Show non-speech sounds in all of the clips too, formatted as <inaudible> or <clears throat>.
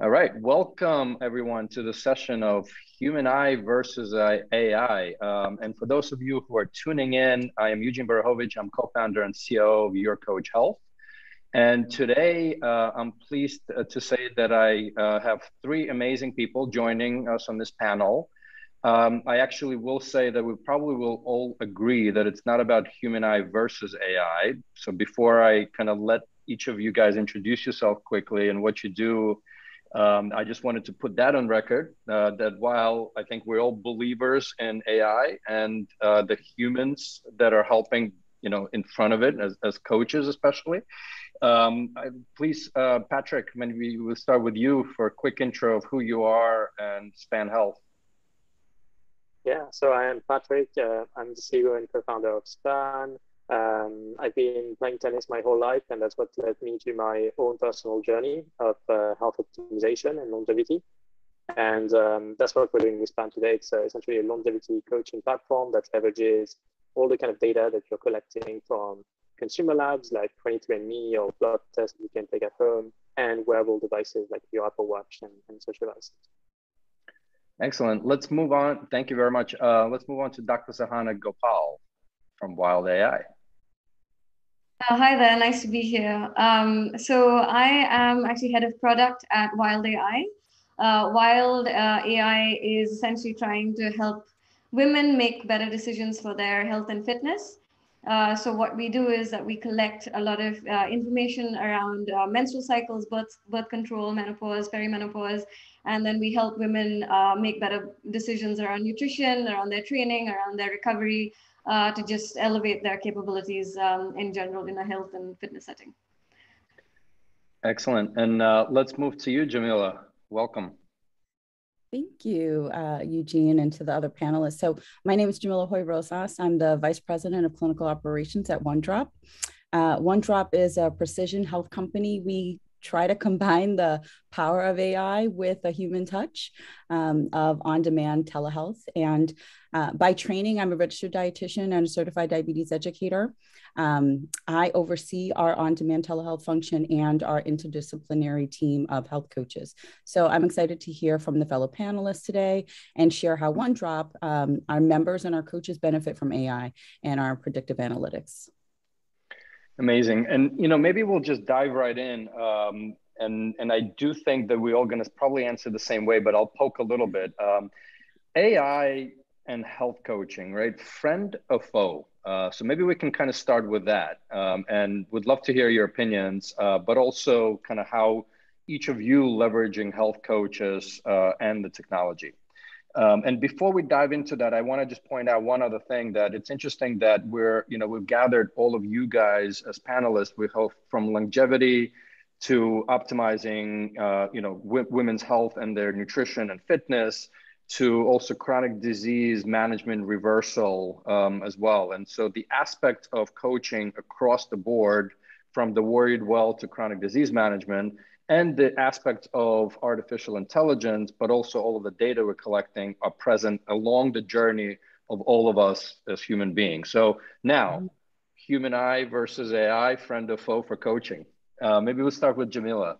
All right, welcome everyone to the session of Human Eye versus AI. Um, and for those of you who are tuning in, I am Eugene Borukhovich. I'm co-founder and CEO of Your Coach Health. And today, uh, I'm pleased to say that I uh, have three amazing people joining us on this panel. Um, I actually will say that we probably will all agree that it's not about human eye versus AI. So before I kind of let each of you guys introduce yourself quickly and what you do um, I just wanted to put that on record uh, that while I think we're all believers in AI and uh, the humans that are helping, you know, in front of it as, as coaches, especially. Um, I, please, uh, Patrick, maybe we'll start with you for a quick intro of who you are and Span Health. Yeah, so I am Patrick. Uh, I'm the CEO and co-founder of Span. Um, I've been playing tennis my whole life, and that's what led me to my own personal journey of uh, health optimization and longevity. And um, that's what we're doing with Span today. It's uh, essentially a longevity coaching platform that leverages all the kind of data that you're collecting from consumer labs like 23andMe or blood tests you can take at home and wearable devices like your Apple Watch and, and such devices. Excellent. Let's move on. Thank you very much. Uh, let's move on to Dr. Sahana Gopal from Wild AI. Uh, hi there, nice to be here. Um, so I am actually head of product at Wild AI. Uh, Wild uh, AI is essentially trying to help women make better decisions for their health and fitness. Uh, so what we do is that we collect a lot of uh, information around uh, menstrual cycles, birth, birth control, menopause, perimenopause, and then we help women make better decisions around nutrition, around their training, around their recovery, uh, to just elevate their capabilities um, in general in a health and fitness setting. Excellent. And uh, let's move to you, Jamillah. Welcome. Thank you, uh, Eugene, and to the other panelists. So my name is Jamillah Hoy Rosas. I'm the Vice President of Clinical Operations at OneDrop. Uh, OneDrop is a precision health company. We try to combine the power of AI with a human touch um, of on demand telehealth. And uh, by training, I'm a registered dietitian and a certified diabetes educator. Um, I oversee our on demand telehealth function and our interdisciplinary team of health coaches. So I'm excited to hear from the fellow panelists today and share how OneDrop, um, our members and our coaches benefit from AI and our predictive analytics. Amazing. And, you know, maybe we'll just dive right in. Um, and, and I do think that we're all going to probably answer the same way, but I'll poke a little bit. Um, AI and health coaching, right? Friend or foe? Uh, so maybe we can kind of start with that. Um, and would love to hear your opinions, uh, but also kind of how each of you leveraging health coaches uh, and the technology. Um, and before we dive into that, I want to just point out one other thing that it's interesting that we're, you know, we've gathered all of you guys as panelists. We hope from longevity to optimizing, uh, you know, women's health and their nutrition and fitness to also chronic disease management reversal um, as well. And so the aspect of coaching across the board from the worried well to chronic disease management and the aspects of artificial intelligence, but also all of the data we're collecting are present along the journey of all of us as human beings. So now, human eye versus AI, friend or foe for coaching. Uh, maybe we'll start with Jamillah.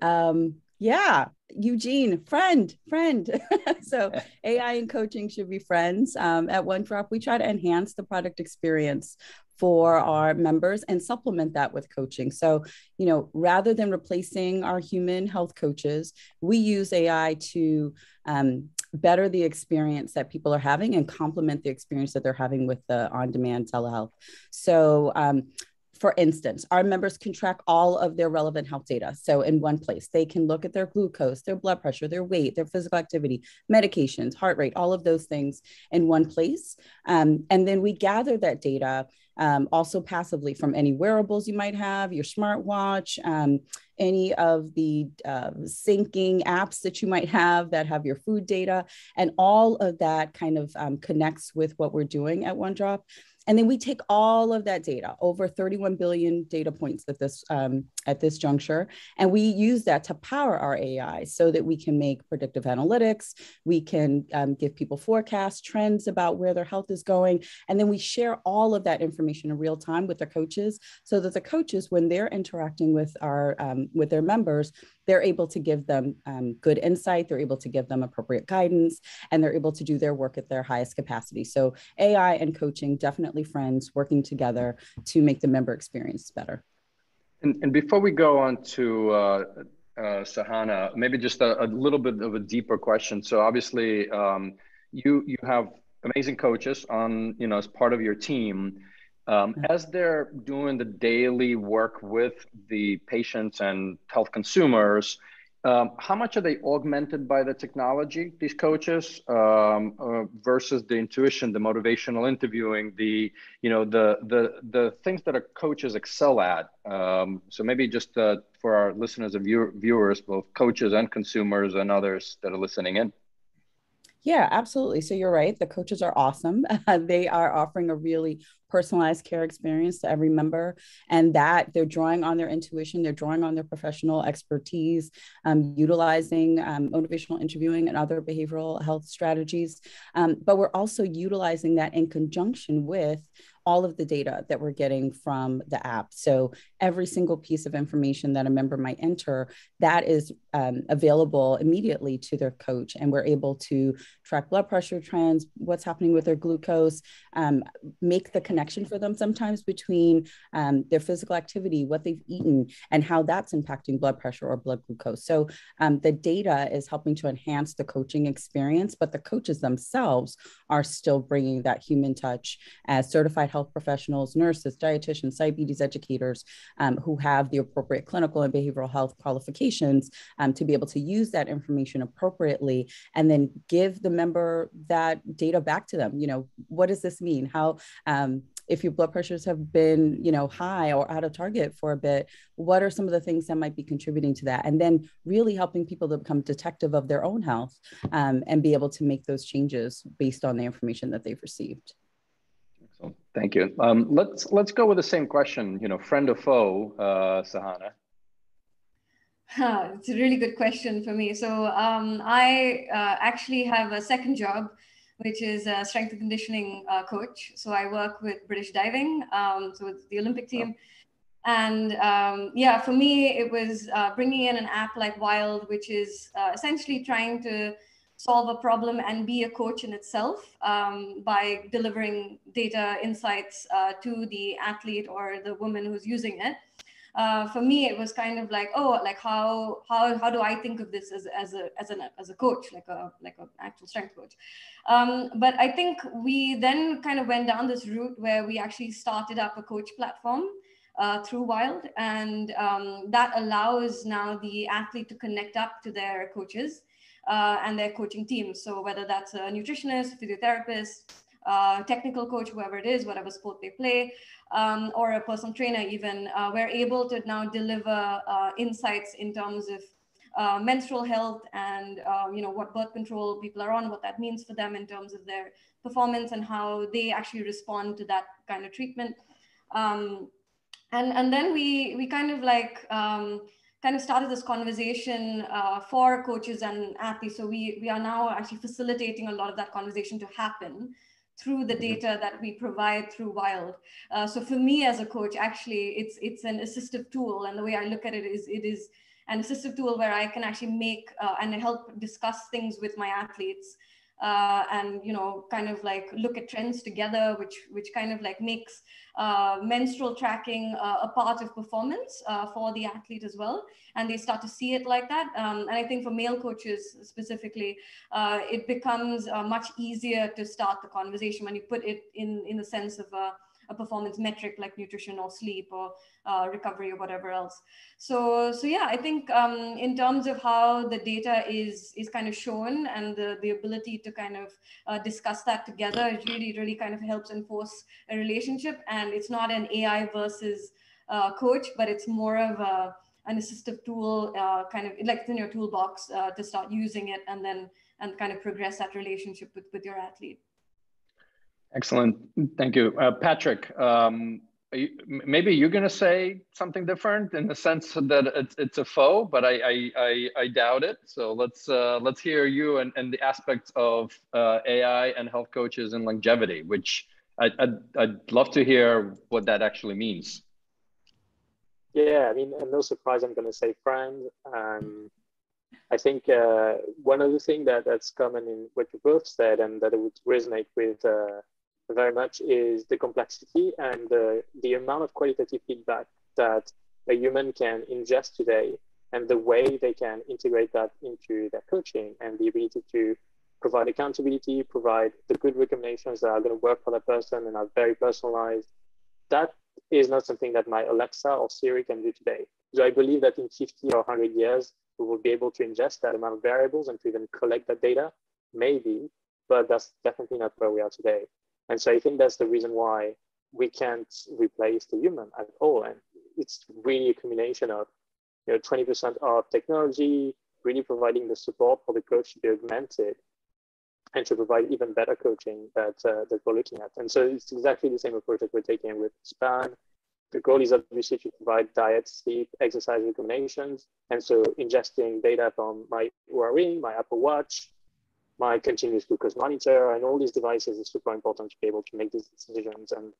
Um, yeah, Eugene, friend, friend. <laughs> so <laughs> AI and coaching should be friends. Um, at OneDrop, we try to enhance the product experience for our members and supplement that with coaching. So, you know, rather than replacing our human health coaches, we use AI to um, better the experience that people are having and complement the experience that they're having with the on demand telehealth. So, um, for instance, our members can track all of their relevant health data. So, in one place, they can look at their glucose, their blood pressure, their weight, their physical activity, medications, heart rate, all of those things in one place. Um, and then we gather that data um, also passively from any wearables you might have, your smartwatch, um, any of the uh, syncing apps that you might have that have your food data. And all of that kind of um, connects with what we're doing at OneDrop. And then we take all of that data, over 31 billion data points at this um, at this juncture, and we use that to power our AI so that we can make predictive analytics. We can um, give people forecasts, trends about where their health is going, and then we share all of that information in real time with the coaches, so that the coaches, when they're interacting with our um, with their members, they're able to give them um, good insight, they're able to give them appropriate guidance, and they're able to do their work at their highest capacity. So AI and coaching definitely friends working together to make the member experience better. And, and before we go on to uh, uh, Sahana, maybe just a, a, little bit of a deeper question. So obviously, um, you you have amazing coaches on you know as part of your team. Um, as they're doing the daily work with the patients and health consumers, um, how much are they augmented by the technology, these coaches, um, uh, versus the intuition, the motivational interviewing, the you know the the the things that our coaches excel at? Um, so maybe just uh, for our listeners and view- viewers, both coaches and consumers and others that are listening in. Yeah, absolutely. So you're right. The coaches are awesome. <laughs> they are offering a really personalized care experience to every member, and that they're drawing on their intuition, they're drawing on their professional expertise, um, utilizing um, motivational interviewing and other behavioral health strategies. Um, but we're also utilizing that in conjunction with all of the data that we're getting from the app. So every single piece of information that a member might enter, that is um, available immediately to their coach, and we're able to track blood pressure trends, what's happening with their glucose, um, make the connection for them sometimes between um, their physical activity, what they've eaten, and how that's impacting blood pressure or blood glucose. So um, the data is helping to enhance the coaching experience, but the coaches themselves are still bringing that human touch as certified health professionals, nurses, dietitians, diabetes educators um, who have the appropriate clinical and behavioral health qualifications um, to be able to use that information appropriately and then give the member that data back to them. You know, what does this mean? How, um, if your blood pressures have been you know high or out of target for a bit what are some of the things that might be contributing to that and then really helping people to become detective of their own health um, and be able to make those changes based on the information that they've received Thank you. Um, let's let's go with the same question. You know, friend or foe, uh, Sahana. Huh, <laughs> it's a really good question for me. So um, I uh, actually have a second job, which is a strength and conditioning uh, coach. So I work with British diving, um, so with the Olympic team. Oh. And um, yeah, for me, it was uh, bringing in an app like Wild, which is uh, essentially trying to solve a problem and be a coach in itself um, by delivering data insights uh, to the athlete or the woman who's using it. Uh, for me, it was kind of like, oh, like how how how do I think of this as, as a as an as a coach, like a like an actual strength coach. Um, but I think we then kind of went down this route where we actually started up a coach platform. Uh, through Wild, and um, that allows now the athlete to connect up to their coaches uh, and their coaching teams. So whether that's a nutritionist, physiotherapist, uh, technical coach, whoever it is, whatever sport they play, um, or a personal trainer even, uh, we're able to now deliver uh, insights in terms of uh, menstrual health and um, you know what birth control people are on, what that means for them in terms of their performance and how they actually respond to that kind of treatment. Um, and and then we we kind of like um, kind of started this conversation uh, for coaches and athletes. So we, we are now actually facilitating a lot of that conversation to happen through the mm-hmm. data that we provide through Wild. Uh, so for me as a coach, actually, it's it's an assistive tool, and the way I look at it is it is an assistive tool where I can actually make uh, and help discuss things with my athletes uh, and you know kind of like look at trends together which which kind of like makes uh, menstrual tracking uh, a part of performance uh, for the athlete as well. And they start to see it like that. Um, and i think for male coaches specifically uh, it becomes uh, much easier to start the conversation when you put it in in the sense of a a performance metric like nutrition or sleep or uh, recovery or whatever else. So, so yeah, I think um, in terms of how the data is is kind of shown and the, the ability to kind of uh, discuss that together, it really, really kind of helps enforce a relationship. And it's not an AI versus uh, coach, but it's more of a, an assistive tool, uh, kind of like in your toolbox uh, to start using it and then and kind of progress that relationship with, with your athlete. Excellent. Thank you. Uh, Patrick, um, you, maybe you're going to say something different in the sense that it's, it's a foe, but I, I, I, I doubt it. So let's, uh, let's hear you and, and the aspects of uh, AI and health coaches and longevity, which I, I'd, I'd love to hear what that actually means. Yeah, I mean, no surprise, I'm going to say friend. Um, I think uh, one of the things that, that's common in what you both said and that I would resonate with uh, very much is the complexity and the, the amount of qualitative feedback that a human can ingest today and the way they can integrate that into their coaching and the ability to provide accountability, provide the good recommendations that are going to work for that person and are very personalized. That is not something that my Alexa or Siri can do today. Do I believe that in 50 or 100 years, we will be able to ingest that amount of variables and to even collect that data? Maybe, but that's definitely not where we are today. And so I think that's the reason why we can't replace the human at all. And it's really a combination of you know 20% of technology, really providing the support for the coach to be augmented and to provide even better coaching that uh, that we're looking at. And so it's exactly the same approach that we're taking with Span. The goal is obviously to provide diet, sleep, exercise recommendations. And so ingesting data from my Oura my Apple Watch, my continuous glucose monitor, and all these devices is super important to be able to make these decisions and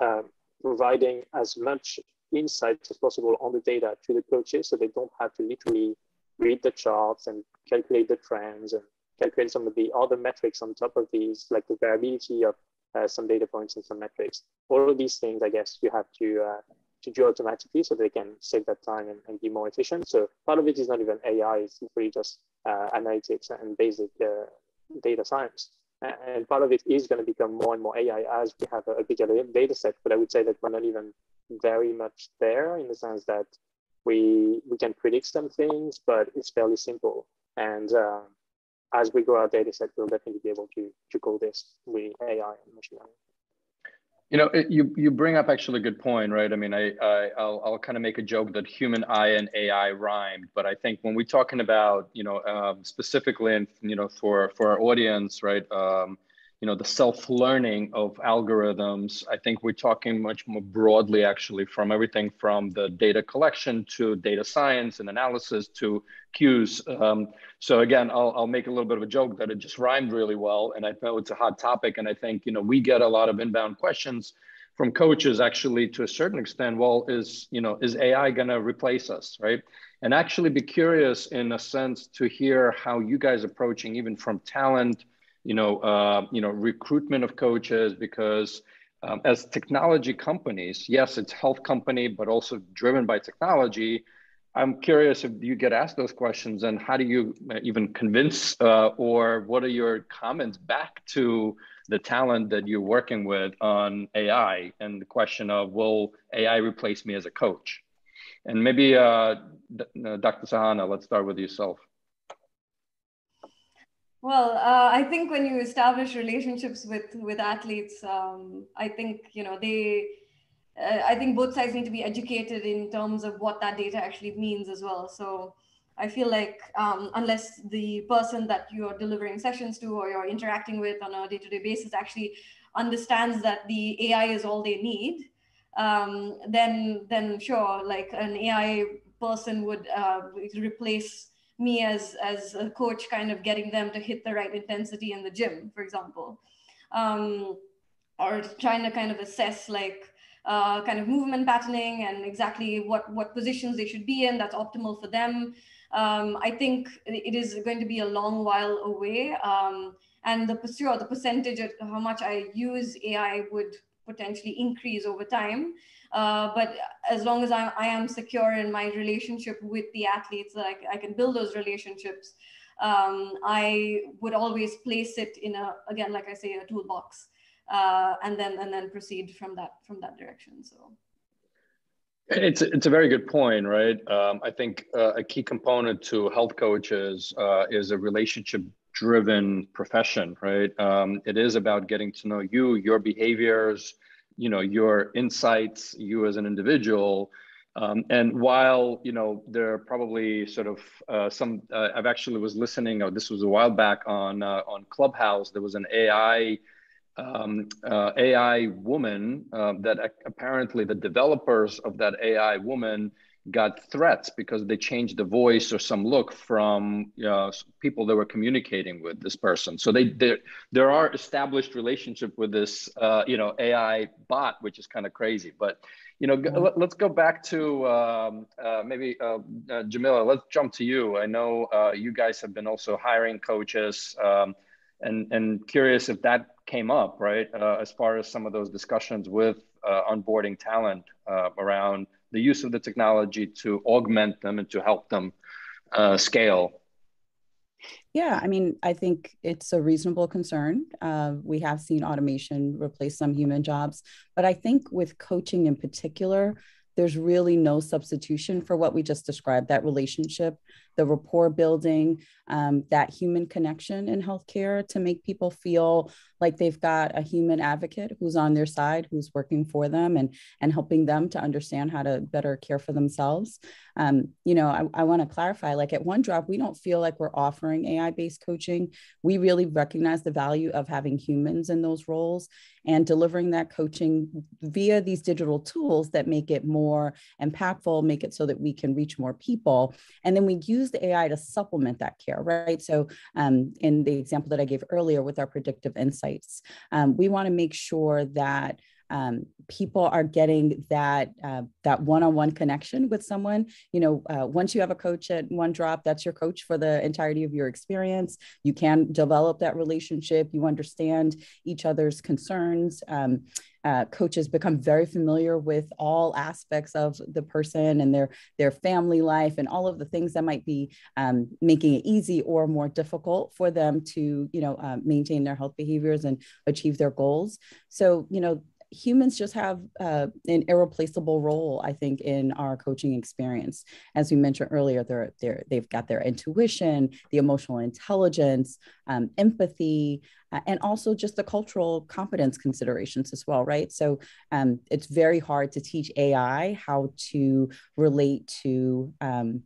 uh, providing as much insights as possible on the data to the coaches so they don't have to literally read the charts and calculate the trends and calculate some of the other metrics on top of these, like the variability of uh, some data points and some metrics. All of these things, I guess, you have to uh, to do automatically so they can save that time and, and, be more efficient. So part of it is not even AI; it's really just analytics and basic uh, data science. And part of it is going to become more and more AI as we have a, a bigger data set. But I would say that we're not even very much there in the sense that we we can predict some things, but it's fairly simple. And uh, as we grow our data set, we'll definitely be able to, to call this with AI and machine learning. You know, it, you you bring up actually a good point, right? I mean, I, I I'll I'll kind of make a joke that human eye and AI rhymed, but I think when we're talking about you know um, specifically and you know for for our audience, right? Um, you know the self-learning of algorithms. I think we're talking much more broadly actually from everything from the data collection to data science and analysis to cues. Um, so again I'll, I'll make a little bit of a joke that it just rhymed really well and i know it's a hot topic and i think you know we get a lot of inbound questions from coaches actually to a certain extent well is you know is ai going to replace us right? And actually be curious in a sense to hear how you guys approaching even from talent you know, uh, you know, recruitment of coaches because um, as technology companies, yes, it's health company, but also driven by technology. I'm curious if you get asked those questions and how do you uh, even convince uh, or what are your comments back to the talent that you're working with on AI and the question of will AI replace me as a coach? And maybe uh, Dr. Sahana, let's start with yourself. Well, uh, I think when you establish relationships with with athletes, um, I think you know they. Uh, I think both sides need to be educated in terms of what that data actually means as well. So I feel like um, unless the person that you're delivering sessions to or you're interacting with on a day-to-day basis actually understands that the AI is all they need, um, then then sure, like an AI person would uh, replace me as as a coach kind of getting them to hit the right intensity in the gym for example. Um, or trying to kind of assess like uh, kind of movement patterning and exactly what what positions they should be in that's optimal for them. Um, i think it is going to be a long while away um, and the sure the percentage of how much i use ai would potentially increase over time uh, but as long as I, I am secure in my relationship with the athletes, I, I can build those relationships, um, I would always place it in a, again, like I say, a toolbox, uh, and then and then proceed from that from that direction. So. It's it's a very good point, right? Um, I think uh, a key component to health coaches uh, is a relationship driven profession, right? Um, it is about getting to know you, your behaviors, you know your insights you as an individual. Um, and while you know there are probably sort of uh, some uh, i've actually was listening oh, this was a while back on uh, on clubhouse there was an ai um, uh, ai woman uh, that apparently the developers of that ai woman got threats because they changed the voice or some look from uh, people that were communicating with this person. So they there there are established relationship with this uh, you know AI bot, which is kind of crazy. But you know, mm-hmm. let's go back to um, uh, maybe uh, uh, Jamillah. Let's jump to you. I know uh, you guys have been also hiring coaches. Um, and and curious if that came up right as far as some of those discussions with onboarding talent around the use of the technology to augment them and to help them uh, scale? Yeah, I mean, I think it's a reasonable concern. Uh, we have seen automation replace some human jobs, but I think with coaching in particular, there's really no substitution for what we just described that relationship the rapport building, um, that human connection in healthcare to make people feel like they've got a human advocate who's on their side, who's working for them and, and helping them to understand how to better care for themselves. Um, you know, I, I want to clarify like at One Drop, we don't feel like we're offering AI based coaching. We really recognize the value of having humans in those roles and delivering that coaching via these digital tools that make it more impactful, make it so that we can reach more people. And then we use use the AI to supplement that care, right? So, um, in the example that I gave earlier with our predictive insights, um, we want to make sure that um, people are getting that uh, that one-on-one connection with someone. You know uh, once you have a coach at one drop that's your coach for the entirety of your experience. You can develop that relationship. You understand each other's concerns. Um, uh, coaches become very familiar with all aspects of the person and their their family life and all of the things that might be um, making it easy or more difficult for them to you know uh, maintain their health behaviors and achieve their goals so you know humans just have uh, an irreplaceable role, I think, in our coaching experience. As we mentioned earlier, they're, they're, they've got their intuition, the emotional intelligence, um, empathy, uh, and also just the cultural competence considerations as well, right? So um, it's very hard to teach AI how to relate to. Um,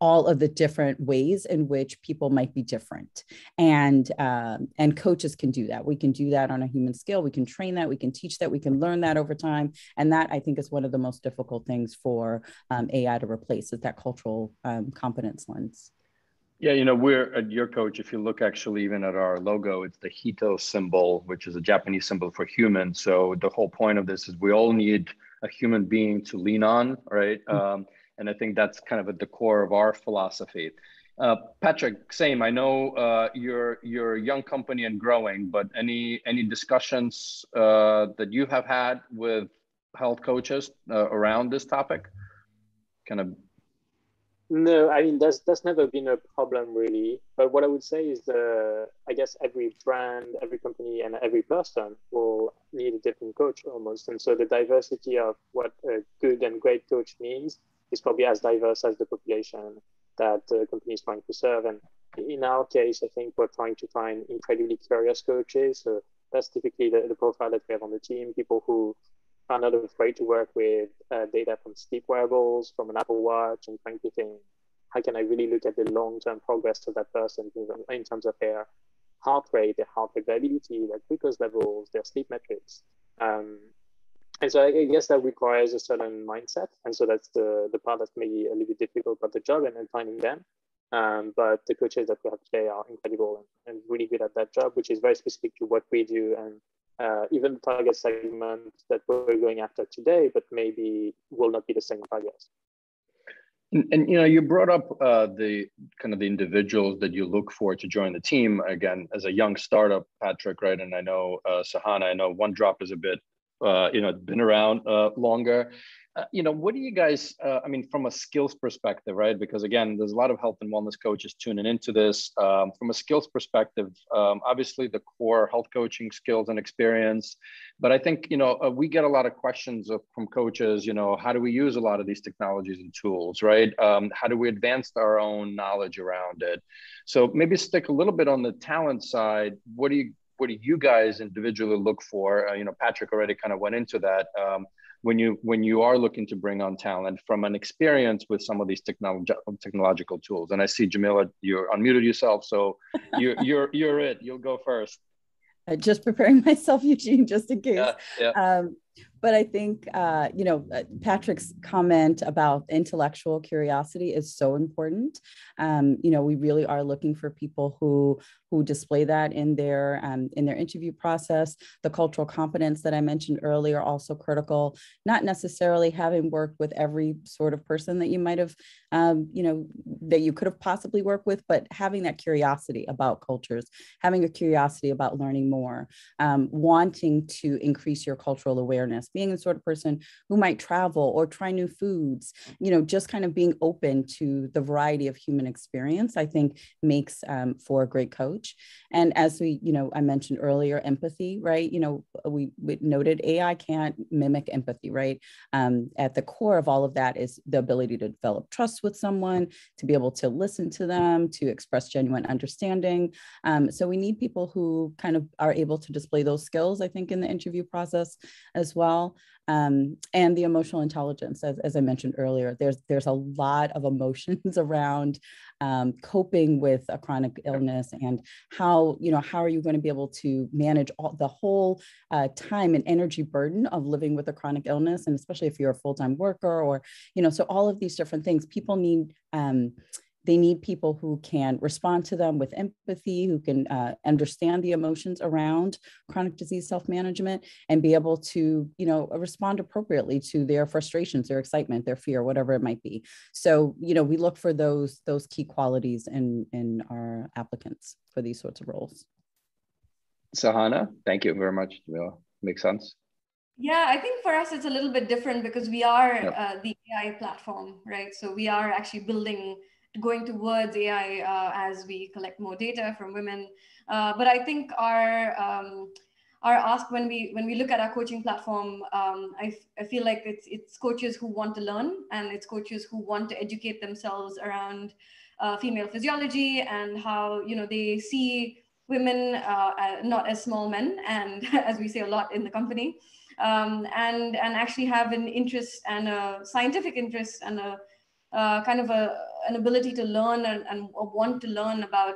all of the different ways in which people might be different. And um, and coaches can do that. We can do that on a human scale we can train that. We can teach that. We can learn that over time. And that i think is one of the most difficult things for um, ai to replace is that cultural um, competence lens yeah, you know, we're at your coach. If you look actually even at our logo, it's the Hito symbol, which is a Japanese symbol for human. So the whole point of this is we all need a human being to lean on, right? Mm-hmm. Um, and I think that's kind of at the core of our philosophy. Uh, Patrick, same. I know uh, you're you're a young company and growing, but any any discussions uh, that you have had with health coaches uh, around this topic? Kind of. No, I mean that's that's never been a problem really. But what I would say is, the I guess every brand, every company, and every person will need a different coach almost, and so the diversity of what a good and great coach means is probably as diverse as the population that the company is trying to serve. And in our case, I think we're trying to find incredibly curious coaches. So that's typically the, the profile that we have on the team, people who not afraid to work with uh, data from sleep wearables, from an Apple Watch, and trying to think, how can I really look at the long-term progress of that person in terms of their heart rate, their heart rate variability, their glucose levels, their sleep metrics. Um, and so I guess that requires a certain mindset. And so that's the, the part that's maybe a little bit difficult about the job and then finding them. Um, but the coaches that we have today are incredible and, and, really good at that job, which is very specific to what we do and uh, even the target segment that we're going after today, but maybe will not be the same years. And, and, you know, you brought up uh, the kind of the individuals that you look for to join the team. Again, as a young startup, Patrick, right? And I know uh, Sahana, I know One Drop is a bit uh, you know, it's been around uh, longer. Uh, you know, what do you guys, uh, I mean, from a skills perspective, right? Because again, there's a lot of health and wellness coaches tuning into this. Um, from a skills perspective, um, obviously the core health coaching skills and experience. But I think, you know, uh, we get a lot of questions of, from coaches, you know, how do we use a lot of these technologies and tools, right? Um, how do we advance our own knowledge around it? So maybe stick a little bit on the talent side. What do you what do you guys individually look for? Uh, you know, Patrick already kind of went into that. When you when you are looking to bring on talent from an experience with some of these technology technological tools, and I see Jamillah, you're unmuted yourself, so <laughs> you're you're you're it. You'll go first. Uh, just preparing <laughs> myself, Eugene, just in case. Yeah, yeah. Um, but I think uh, you know uh, Patrick's comment about intellectual curiosity is so important. Um, you know, we really are looking for people who who display that in their um, in their interview process. The cultural competence that I mentioned earlier also critical. Not necessarily having worked with every sort of person that you might have, um, you know, that you could have possibly worked with, but having that curiosity about cultures, having a curiosity about learning more, um, wanting to increase your cultural awareness, being the sort of person who might travel or try new foods, you know, just kind of being open to the variety of human experience, I think makes um, for a great coach. And as we, you know, I mentioned earlier, empathy, right? You know, we, we noted AI can't mimic empathy, right? Um, at the core of all of that is the ability to develop trust with someone, to be able to listen to them, to express genuine understanding. Um, so we need people who kind of are able to display those skills, I think, in the interview process as well um, and the emotional intelligence, as, as I mentioned earlier, there's there's a lot of emotions <laughs> around um, coping with a chronic illness and how you know how are you going to be able to manage all the whole uh, time and energy burden of living with a chronic illness, and especially if you're a full time worker or you know so all of these different things, people need. Um, they need people who can respond to them with empathy, who can uh, understand the emotions around chronic disease self-management and be able to, you know, respond appropriately to their frustrations, their excitement, their fear, whatever it might be. So, you know, we look for those those key qualities in in our applicants for these sorts of roles. Sahana, thank you very much. Yeah, makes sense. Yeah, I think for us it's a little bit different because we are yep. uh, the AI platform, right? So we are actually building going towards AI uh, as we collect more data from women. Uh, but I think our um, our ask when we when we look at our coaching platform, um, I, feel like it's it's coaches who want to learn and it's coaches who want to educate themselves around uh, female physiology and how you know they see women uh, not as small men and <laughs> as we say a lot in the company um, and and actually have an interest and a scientific interest and a uh, kind of a, an ability to learn and, and want to learn about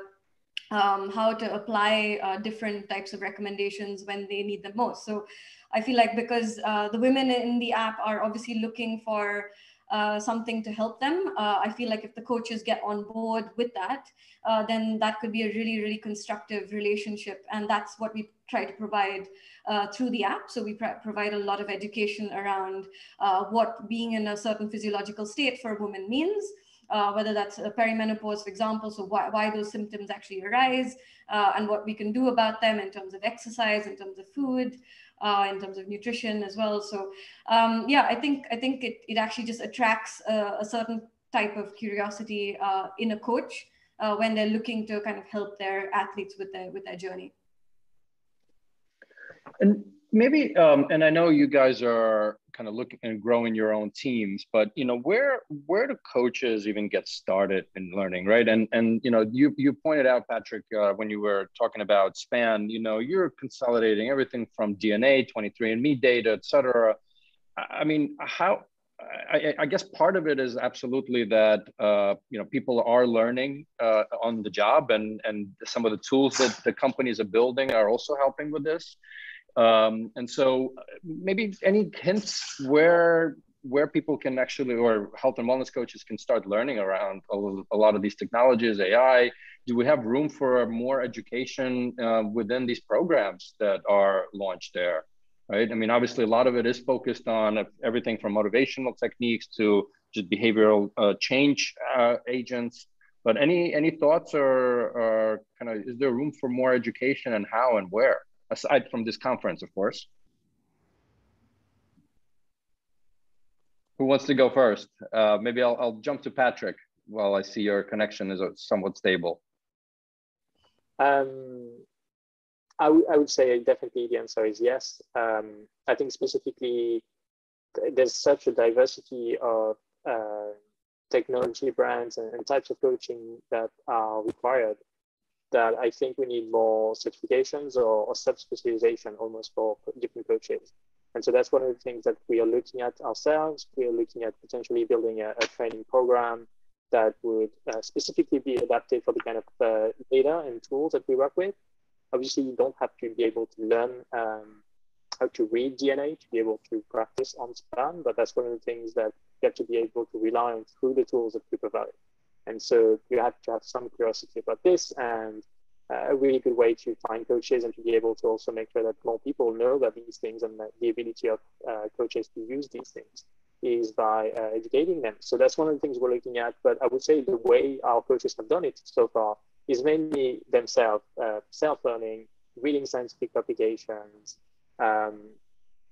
um, how to apply uh, different types of recommendations when they need them most. So I feel like because uh, the women in the app are obviously looking for uh, something to help them. Uh, I feel like if the coaches get on board with that, uh, then that could be a really, really constructive relationship. And that's what we try to provide uh, through the app. So we provide a lot of education around uh, what being in a certain physiological state for a woman means. Uh, whether that's a perimenopause, for example, so why, why those symptoms actually arise and what we can do about them in terms of exercise, in terms of food, uh, in terms of nutrition as well. So um, yeah, I think I think it, it actually just attracts a, a certain type of curiosity uh, in a coach uh, when they're looking to kind of help their athletes with their with their journey. And maybe, um, and I know you guys are kind of looking and growing your own teams but you know where where do coaches even get started in learning right and and you know you you pointed out patrick uh, when you were talking about span you know you're consolidating everything from dna 23andme data et cetera i mean how I, I, guess part of it is absolutely that uh, you know people are learning uh, on the job, and and some of the tools that the companies are building are also helping with this. Um, and so maybe any hints where where people can actually or health and wellness coaches can start learning around a, lot of these technologies ai do we have room for more education uh, within these programs that are launched there right? I mean obviously a lot of it is focused on everything from motivational techniques to just behavioral uh, change uh, agents. But any any thoughts or, or kind of is there room for more education and how and where aside from this conference, of course. Who wants to go first? Uh, maybe I'll, I'll jump to Patrick while I see your connection is somewhat stable. Um, I, would say definitely the answer is yes. Um, I think specifically there's such a diversity of uh, technology brands and, and, types of coaching that are required that I think we need more certifications or, or sub-specialization almost for different coaches. And so that's one of the things that we are looking at ourselves. We are looking at potentially building a, a training program that would uh, specifically be adapted for the kind of uh, data and tools that we work with. Obviously, you don't have to be able to learn um, how to read DNA to be able to practice on span, but that's one of the things that you have to be able to rely on through the tools that we provide. And so you have to have some curiosity about this and uh, a really good way to find coaches and to be able to also make sure that more people know about these things and the ability of uh, coaches to use these things is by uh, educating them. So that's one of the things we're looking at. But I would say the way our coaches have done it so far is mainly themselves, uh, self-learning, reading scientific publications, um,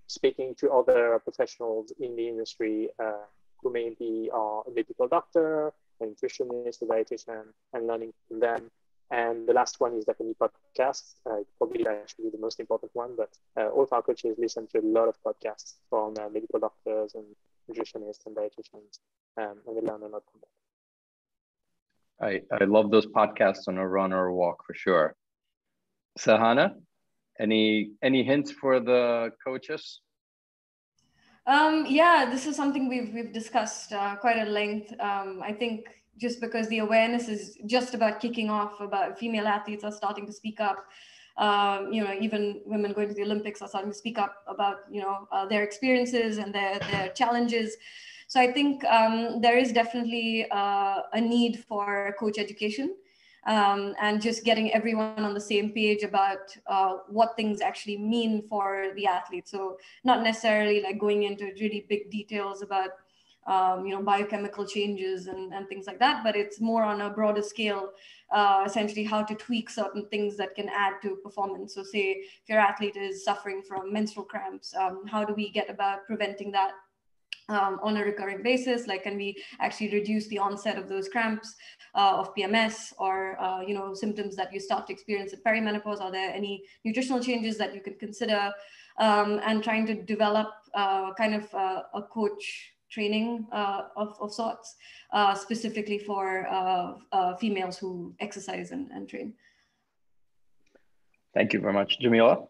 speaking to other professionals in the industry uh, who maybe are a medical doctor, a nutritionist, a dietitian, and learning from them. And the last one is definitely podcasts. Uh, probably actually the most important one, but uh, all of our coaches listen to a lot of podcasts from uh, medical doctors and nutritionists and dietitians, um, and they learn a lot from them. I, I love those podcasts on a run or a walk for sure. Sahana, any any hints for the coaches? Um, yeah, this is something we've we've discussed uh, quite at length. Um, I think just because the awareness is just about kicking off, about female athletes are starting to speak up. Um, you know, even women going to the Olympics are starting to speak up about you know uh, their experiences and their their challenges. So I think um, there is definitely uh, a need for coach education um, and just getting everyone on the same page about uh, what things actually mean for the athlete. So not necessarily like going into really big details about um, you know biochemical changes and, and things like that, but it's more on a broader scale. Uh, essentially, how to tweak certain things that can add to performance. So, say if your athlete is suffering from menstrual cramps, um, how do we get about preventing that um, on a recurring basis like can we actually reduce the onset of those cramps uh, of pms or uh, you know symptoms that you start to experience at perimenopause? Are there any nutritional changes that you can consider um, and trying to develop uh, kind of uh, a coach training uh, of, of sorts uh, specifically for females who exercise and, and train? Thank you very much. Jamillah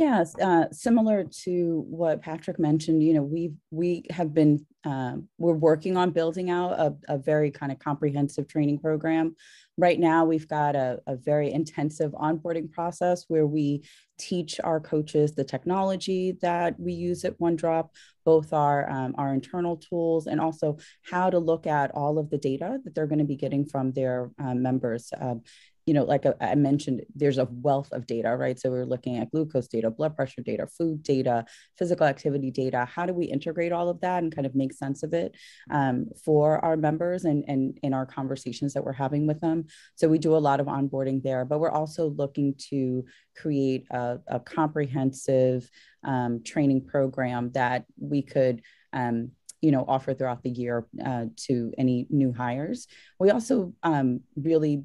Yes, uh, similar to what Patrick mentioned, you know, we we have been uh, we're working on building out a, a, very kind of comprehensive training program. Right now, we've got a, a very intensive onboarding process where we teach our coaches the technology that we use at OneDrop, both our um, our internal tools and also how to look at all of the data that they're going to be getting from their um, members. Um, you know, like I mentioned, there's a wealth of data, right? So we're looking at glucose data, blood pressure data, food data, physical activity data. How do we integrate all of that and kind of make sense of it um, for our members and, and in our conversations that we're having with them? So we do a lot of onboarding there, but we're also looking to create a, a comprehensive um, training program that we could um, you know offer throughout the year uh, to any new hires we also um, really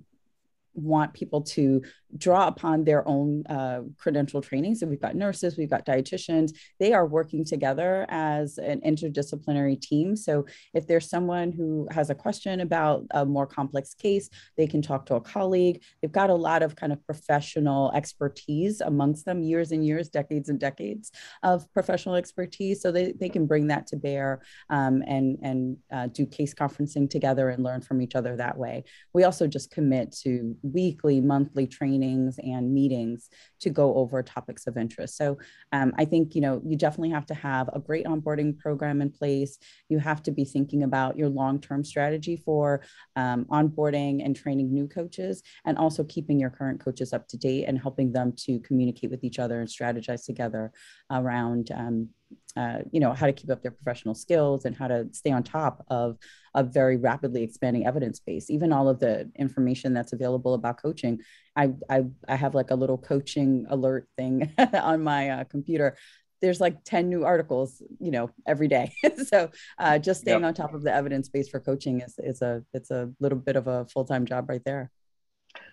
want people to draw upon their own uh, credential training. So we've got nurses, we've got dietitians. They are working together as an interdisciplinary team. So if there's someone who has a question about a more complex case, they can talk to a colleague. They've got a lot of kind of professional expertise amongst them, years and years, decades and decades of professional expertise. So they, they can bring that to bear um, and, and uh, do case conferencing together and learn from each other that way. We also just commit to weekly, monthly trainings and meetings to go over topics of interest. So um, I think, you know, you definitely have to have a great onboarding program in place. You have to be thinking about your long-term strategy for um, onboarding and training new coaches and also keeping your current coaches up to date and helping them to communicate with each other and strategize together around um, uh, you know how to keep up their professional skills and how to stay on top of a very rapidly expanding evidence base. Even all of the information that's available about coaching i i, I have like a little coaching alert thing <laughs> on my uh, computer. There's like 10 new articles you know every day. <laughs> So uh, just staying yep. on top of the evidence base for coaching is, is a it's a little bit of a full-time job right there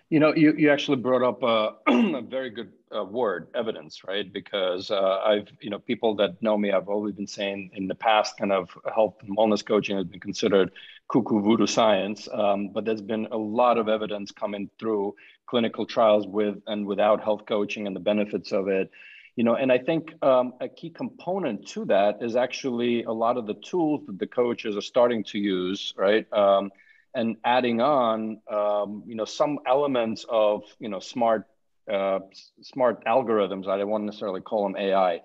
you know, you, you actually brought up a, <clears throat> a very good uh, word, evidence, right? Because uh, I've, you know, people that know me, I've always been saying in the past, kind of health and wellness coaching has been considered cuckoo voodoo science, um, but there's been a lot of evidence coming through clinical trials with and without health coaching and the benefits of it. You know, and I think um, a key component to that is actually a lot of the tools that the coaches are starting to use, right? Um, and adding on um, you know some elements of you know smart uh, smart algorithms. I don't want to necessarily call them AI.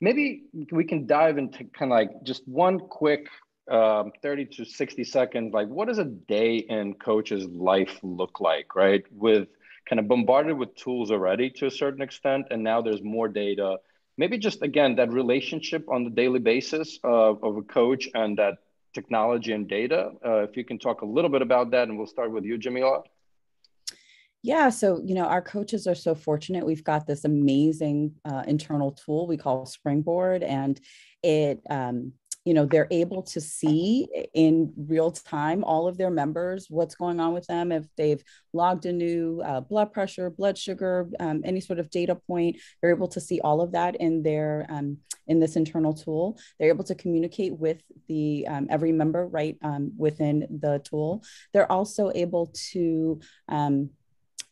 Maybe we can dive into kind of like just one quick um, 30 to 60 seconds. Like, what does a day in coach's life look like, right? With kind of bombarded with tools already to a certain extent, and now there's more data. Maybe just again that relationship on the daily basis of, of a coach and that technology and data. Uh, if you can talk a little bit about that, and we'll start with you, Jamillah. Yeah, so you know, our coaches are so fortunate. We've got this amazing uh, internal tool we call Springboard, and it um, you know they're able to see in real time all of their members what's going on with them if they've logged a new uh, blood pressure blood sugar um, any sort of data point they're able to see all of that in their um, in this internal tool they're able to communicate with the um, every member right um, within the tool they're also able to um,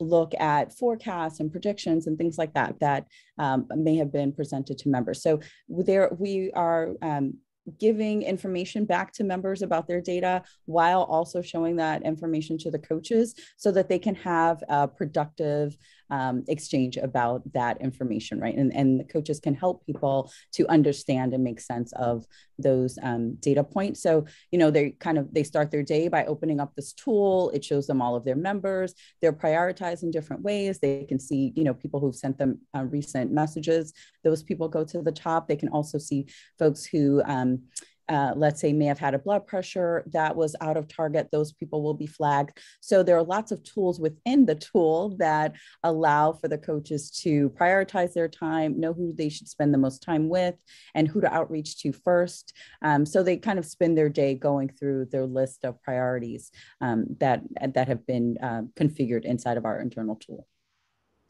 look at forecasts and predictions and things like that that um, may have been presented to members. So there we are um, giving information back to members about their data while also showing that information to the coaches so that they can have a productive um, exchange about that information, right? And, and the coaches can help people to understand and make sense of those um, data points. So, you know, they kind of, they start their day by opening up this tool. It shows them all of their members. They're prioritized in different ways. They can see, you know, people who've sent them uh, recent messages. Those people go to the top. They can also see folks who, um, uh, let's say, may have had a blood pressure that was out of target, those people will be flagged. So there are lots of tools within the tool that allow for the coaches to prioritize their time, know who they should spend the most time with, and who to outreach to first. Um, so they kind of spend their day going through their list of priorities um, that, that have been uh, configured inside of our internal tool.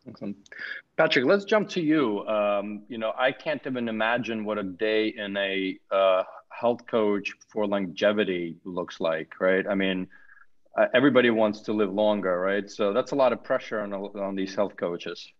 Excellent. Patrick, let's jump to you. Um, you know, I can't even imagine what a day in a uh, health coach for longevity looks like, right? I mean, uh, everybody wants to live longer, right? So that's a lot of pressure on on these health coaches.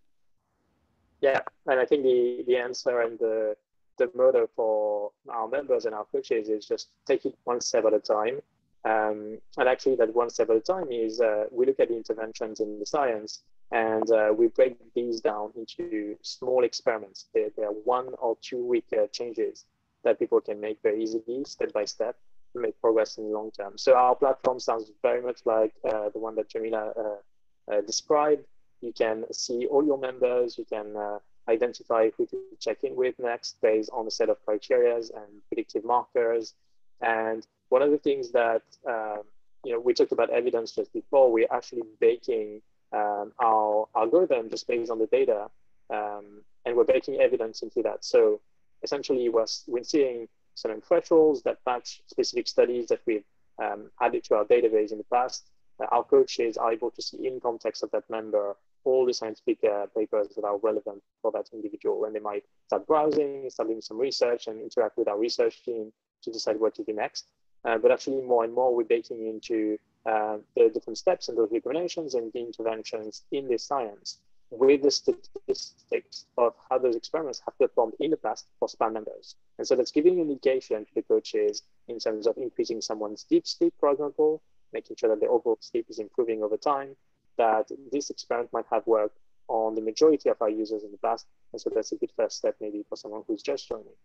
Yeah, and I think the the answer and the the motto for our members and our coaches is just take it one step at a time. Um, and actually, that one step at a time is uh, we look at the interventions in the science and uh, we break these down into small experiments. They, they are one or two week uh, changes that people can make very easily, step by step, to make progress in the long term. So our platform sounds very much like uh, the one that Jamillah uh, uh, described. You can see all your members. You can uh, identify who to check in with next based on a set of criteria and predictive markers. And one of the things that um, you know we talked about evidence just before. We're actually baking um, our algorithm just based on the data, um, and we're baking evidence into that. So essentially was we're seeing certain thresholds that match specific studies that we've um, added to our database in the past. Uh, our coaches are able to see in context of that member all the scientific uh, papers that are relevant for that individual. And they might start browsing, start doing some research and interact with our research team to decide what to do next. Uh, but actually more and more we're baking into uh, the different steps and those recommendations and the interventions in this science with the statistics of how those experiments have performed in the past for SPAN members. And so that's giving an indication to the coaches in terms of increasing someone's deep sleep, for example, making sure that the overall sleep is improving over time, that this experiment might have worked on the majority of our users in the past. And so that's a good first step maybe for someone who's just joining.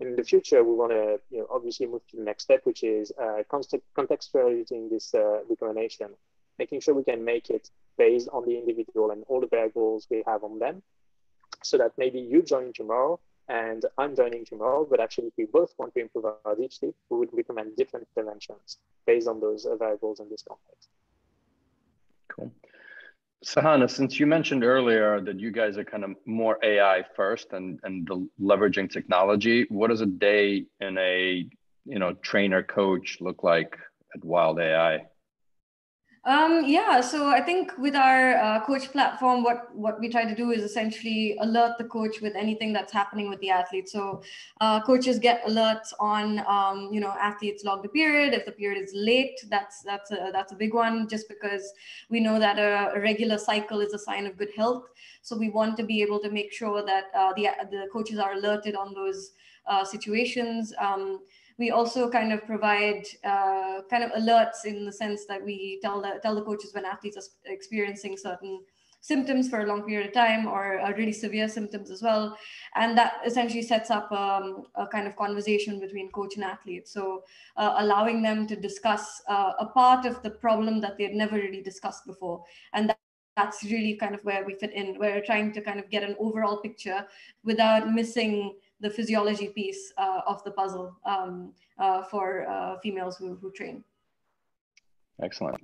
In the future, we want to you know, obviously move to the next step, which is uh, contextualizing this uh, recommendation, making sure we can make it based on the individual and all the variables we have on them. So that maybe you join tomorrow and I'm joining tomorrow, but actually if we both want to improve our deep sleep, we would recommend different interventions based on those uh, variables in this context. Cool. Sahana, since you mentioned earlier that you guys are kind of more AI first and, and the leveraging technology, what does a day in a you know trainer coach look like at Wild AI? Um, yeah, so I think with our uh, coach platform, what what we try to do is essentially alert the coach with anything that's happening with the athlete. So uh, coaches get alerts on um, you know athletes log the period. If the period is late, that's that's a that's a big one. Just because we know that a, regular cycle is a sign of good health, so we want to be able to make sure that uh, the the coaches are alerted on those uh, situations. Um, we also kind of provide uh, kind of alerts in the sense that we tell the tell the coaches when athletes are experiencing certain symptoms for a long period of time or uh, really severe symptoms as well. And that essentially sets up um, a kind of conversation between coach and athlete. So uh, allowing them to discuss uh, a part of the problem that they had never really discussed before. And that, that's really kind of where we fit in. We're trying to kind of get an overall picture without missing the physiology piece uh, of the puzzle um, uh, for uh, females who, who train. Excellent.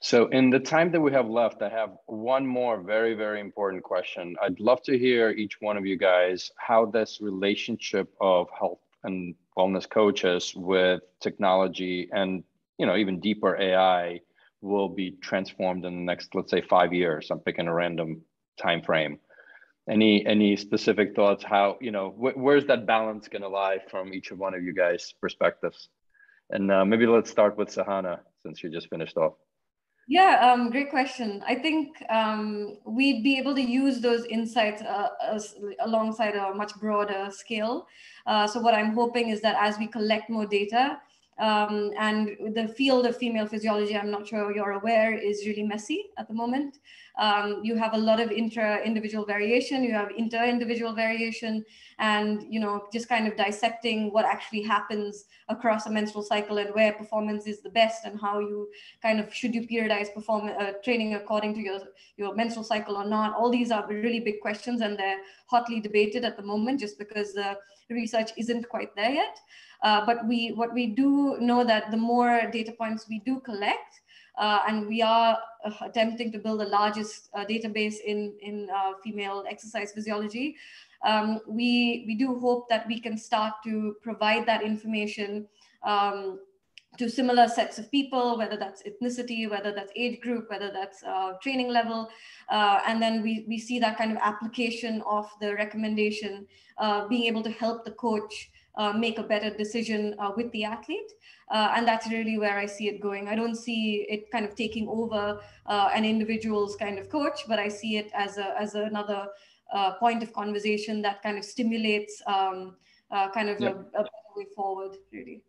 So in the time that we have left, I have one more very, very important question. I'd love to hear each one of you guys how this relationship of health and wellness coaches with technology and you know even deeper AI will be transformed in the next, let's say, five years. I'm picking a random time frame. Any any specific thoughts? How you know wh where's that balance going to lie from each of one of you guys' perspectives? And uh, maybe let's start with Sahana since you just finished off. Yeah, um, great question. I think um, we'd be able to use those insights uh, as, alongside a much broader scale. Uh, so what I'm hoping is that as we collect more data, um, and the field of female physiology, I'm not sure you're aware, is really messy at the moment. Um, you have a lot of intra-individual variation, you have inter-individual variation, and you know just kind of dissecting what actually happens across a menstrual cycle and where performance is the best and how you kind of should you periodize performance uh, training according to your your menstrual cycle or not. All these are really big questions, and they're hotly debated at the moment just because the research isn't quite there yet. Uh, but we, what we do know that the more data points we do collect, uh, and we are uh, attempting to build the largest uh, database in, in uh, female exercise physiology. Um, we, we do hope that we can start to provide that information um, to similar sets of people, whether that's ethnicity, whether that's age group, whether that's uh, training level. Uh, and then we, we see that kind of application of the recommendation, uh, being able to help the coach uh, make a better decision uh, with the athlete. Uh, and that's really where I see it going. I don't see it kind of taking over uh, an individual's kind of coach, but I see it as, a, as another uh, point of conversation that kind of stimulates um, uh, kind of yep. a, a way forward, really.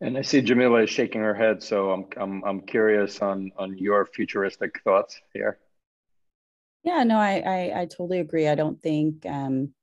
And I see Jamillah is shaking her head, so I'm I'm I'm curious on on your futuristic thoughts here. Yeah, no, I I, I totally agree. I don't think um,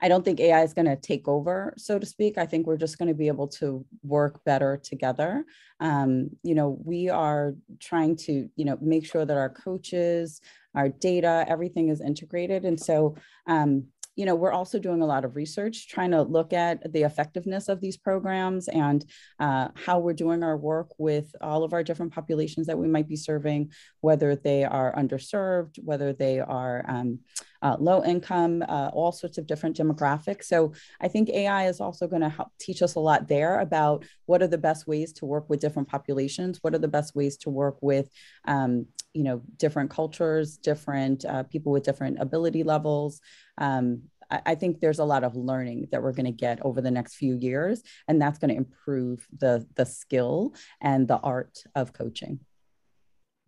I don't think AI is going to take over, so to speak. I think we're just going to be able to work better together. Um, you know, we are trying to, you know, make sure that our coaches, our data, everything is integrated. And so, um, you know, we're also doing a lot of research trying to look at the effectiveness of these programs and uh, how we're doing our work with all of our different populations that we might be serving, whether they are underserved, whether they are um, uh, low income, uh, all sorts of different demographics. So I think AI is also going to help teach us a lot there about what are the best ways to work with different populations, what are the best ways to work with, um, you know, different cultures, different uh, people with different ability levels. Um, I, I think there's a lot of learning that we're going to get over the next few years, and that's going to improve the the skill and the art of coaching.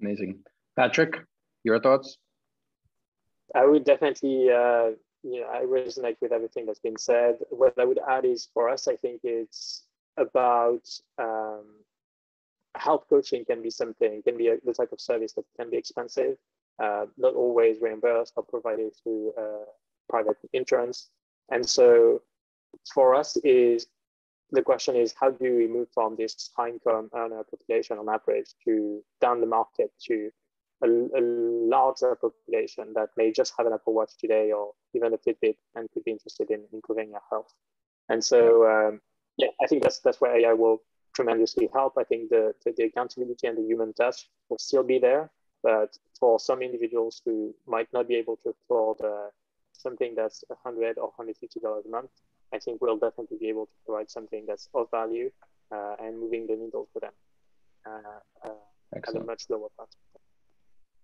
Amazing, Patrick. Your thoughts? I would definitely, uh, you know, I resonate with everything that's been said. What I would add is for us, I think it's about um, health coaching can be something, can be a, the type of service that can be expensive, uh, not always reimbursed or provided through uh, private insurance. And so for us is the question is how do we move from this high income earner population on average to down the market to a, a, larger population that may just have an Apple Watch today or even a Fitbit and could be interested in improving their health. And so, um, yeah, I think that's that's where AI will tremendously help. I think the, the, the accountability and the human touch will still be there, but for some individuals who might not be able to afford uh, something that's 100 or 150 dollars a month, I think we'll definitely be able to provide something that's of value uh, and moving the needle for them uh, uh at a much lower cost.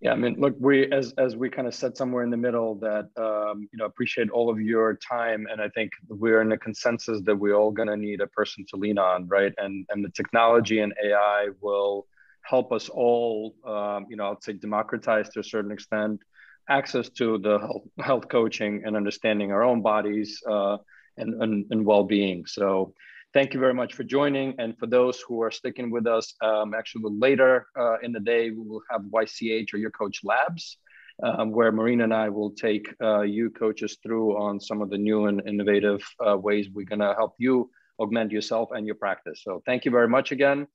Yeah, I mean, look, we as as we kind of said somewhere in the middle that um, you know appreciate all of your time, and I think we're in a consensus that we're all going to need a person to lean on, right? And and the technology and AI will help us all, um, you know, I'd say democratize to a certain extent access to the health, health coaching and understanding our own bodies uh, and, and, and well-being. So thank you very much for joining. And for those who are sticking with us, um, actually later uh, in the day, we will have YCH or Your Coach Labs. um, where Marina and I will take uh, you coaches through on some of the new and innovative uh, ways we're going to help you augment yourself and your practice. So thank you very much again,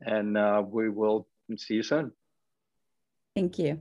and uh, we will see you soon. Thank you.